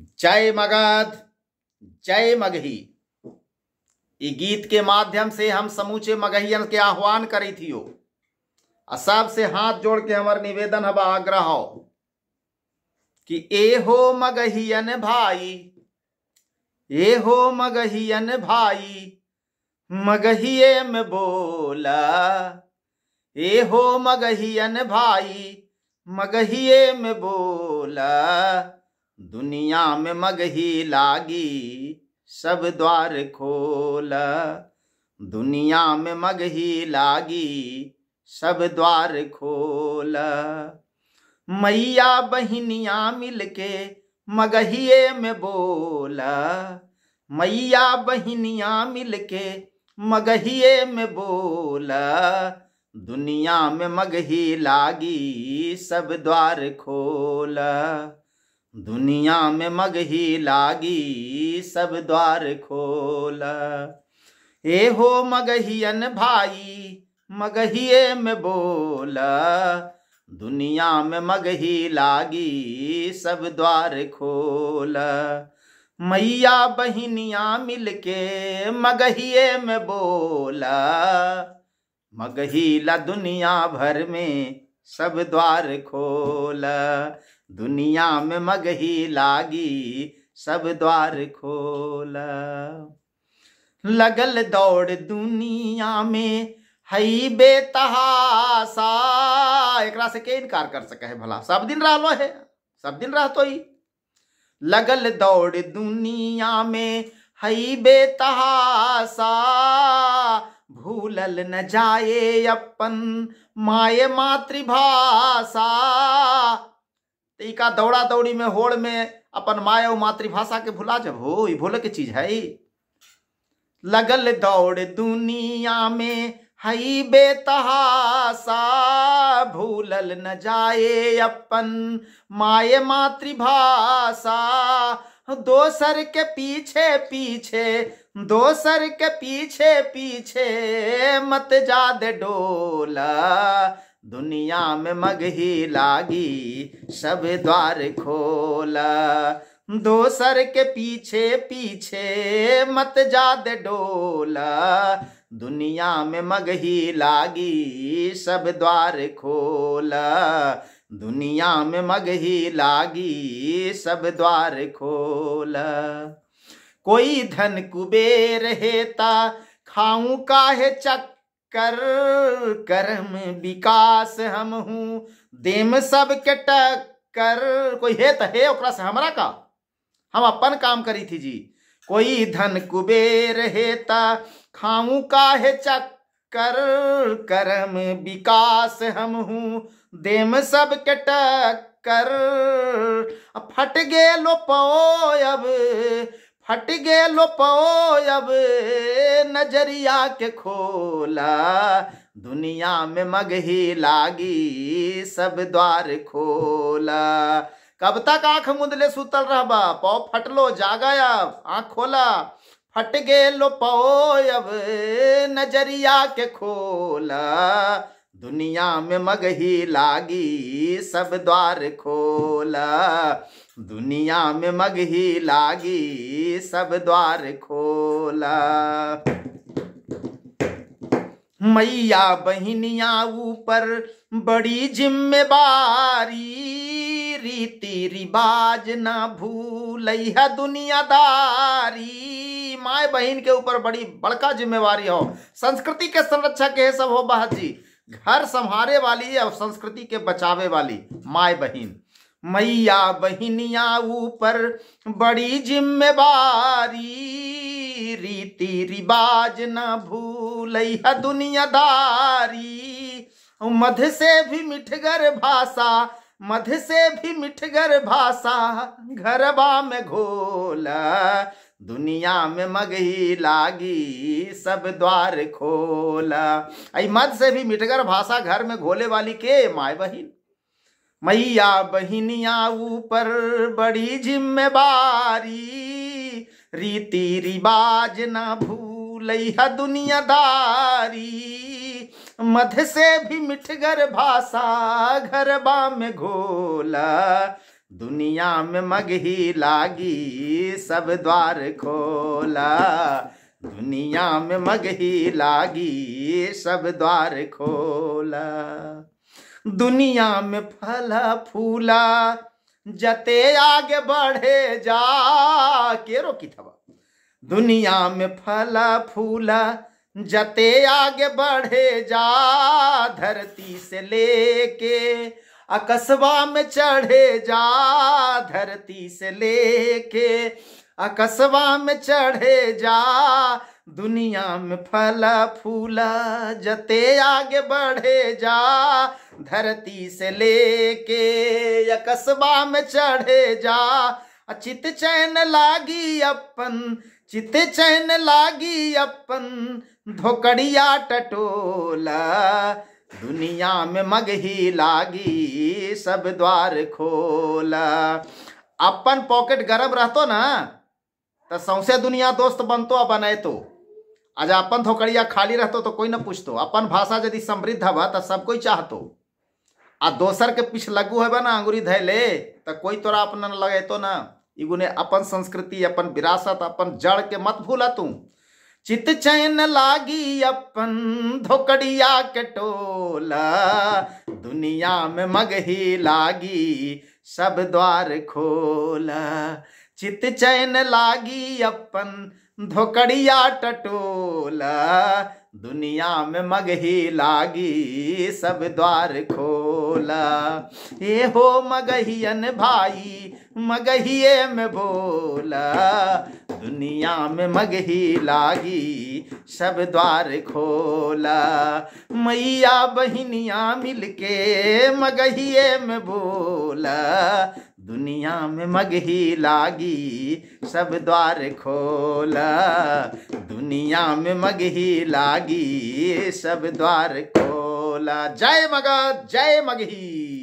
जय मगध, जय मगही। ई गीत के माध्यम से हम समूचे मगहियन के आह्वान करी थियो। आ सबसे हाथ जोड़ के हमार निवेदन हवा आग्रह हो कि ए हो मगहियन भाई ए हो मगहियन भाई मगहिए में बोला। ए हो मगहियन भाई मगहिए में बोला। दुनिया में मगही लागी, सब द्वार खोल। दुनिया में मगही लागी, सब द्वार खोल। मैया बहिनिया मिलके मगहिए में बोल। मैया बहिनिया मिलके मगहिए में बोल। दुनिया में मगही लागी, सब द्वार खोला। दुनिया में मगही लागी सब द्वार खोला। ए हो मगहियन भाई मगहिए में बोला। दुनिया में मगही लागी सब द्वार खोला। मैया बहिनिया मिलके मगहिए में बोला। मगहीला दुनिया भर में सब द्वार खोला। दुनिया में मगही लागी, सब द्वार खोल। लगल दौड़ दुनिया में, हई बेतहासा। एकरा से के इनकार कर सके है भला? सब दिन रहलो है सब दिन रहतो ही लगल दौड़ दुनिया में, हई बेतहासा। भूलल न जाए अपन माए मातृभाषा। टीका दौड़ा दौड़ी में, होड़ में अपन माय और मातृभाषा के भुला जब? हो, ई भूले के चीज़ है लगल दौड़ दुनिया में हई बेतहासा, भूलल न जाए अपन माए मातृभाषा। दोसर के पीछे पीछे, दोसर के पीछे पीछे मत जा डोला। दुनिया में मगही लागी, सब द्वार खोला। दोसर के पीछे पीछे मत जा दे डोला। दुनिया में मगही लागी, सब द्वार खोला। दुनिया में मगही लागी, सब द्वार खोला। कोई धन कुबेर हेता, खाऊं काहे चक्कर कर्म विकास हम हूँ। देम सब के टक्कर। कोई हे तो हे ओकरा से हमरा का? हम अपन काम करी थी जी। कोई धन कुबेर हेता खाऊं काहे चक्कर। कर्म विकास हम हूँ। देम सब के टक्कर फट गेलो पोयब फट गेलो पोयब नज़रिया के खोला। दुनिया में मगही लागी, सब द्वार खोला। कब तक आँख मुदले सुतल रहबा पौ फटलो जागया आँख खोला। फट गेलो पोयब नज़रिया के खोला। दुनिया में मगही लागी, सब द्वार खोला। दुनिया में मगही लागी, सब द्वार खोला। मैया बहिनिया ऊपर बड़ी जिम्मेवारी, रीति रिवाज ना भूल है दुनियादारी। माए बहन के ऊपर बड़ी बड़का जिम्मेवारी हो, संस्कृति के संरक्षक है सब हो बहाजी। घर संभारे वाली और संस्कृति के बचावे वाली, माए बहन। मैया बहिनिया ऊपर बड़ी जिम्मेवारी, रीति रिवाज न भूल दुनियादारी। मध से भी मिठगर भाषा, मध से भी मिठगर भाषा, घरबा में घोल, दुनिया में मगही लागी सब द्वार खोला। आई मध से भी मिठगर भाषा, घर में घोले वाली के, माय बहिन? मैया बहिनिया ऊपर बड़ी जिम्मेवारी। रीति रिवाज न भूल दुनियादारी। मध से भी मिठगर भाषा घरबा में घोला। दुनिया में मगही लागी, सब द्वार खोला। दुनिया में मगही लागी, सब द्वार खोला। दुनिया में फला फूला, जते आगे बढ़े जा। के रोकी थवा दुनिया में फला फूला, जते आगे बढ़े जा। धरती से लेके अकस्बा में चढ़े जा। धरती से लेके अकस्बा में चढ़े जा। दुनिया में फला फूला जते आगे बढ़े जा, धरती से लेके या कस्बा में चढ़े जा। चित चैन लागी अपन, चित चैन लागी अपन, धोकड़िया टटोला। दुनिया में मगही लागी सब द्वार खोला। अपन पॉकेट गरम रहतो ना तो सौसे दुनिया दोस्त बनतो आ बने तो। आज अपन थोकड़िया खाली रहतो तो कोई न पूछतो। अपन भाषा यदि समृद्ध हवा तो सब कोई चाहतो। आ दोसर के पीछ लगू है ना, अंगुरी धैले तो कोई तोरा अपना लगे तो ना। इगुने अपन संस्कृति, अपन विरासत, अपन जड़ के मत भूला तू चित चैन लागी अपन धोकड़िया के टोला। दुनिया में मगही लागी, सब द्वार खोला। चित चैन लागी अपन धोकड़िया टटोला, दुनिया में मगही लागी सब द्वार खोला। ए हो मगहियन भाई मगहिए में बोला, दुनिया में मगही लागी सब द्वार खोला। मैया बहनिया मिलके मगहिए में बोला दुनिया में मगही लागी, सब द्वार खोला। दुनिया में मगही लागी, सब द्वार खोला। जय मगध जय मगही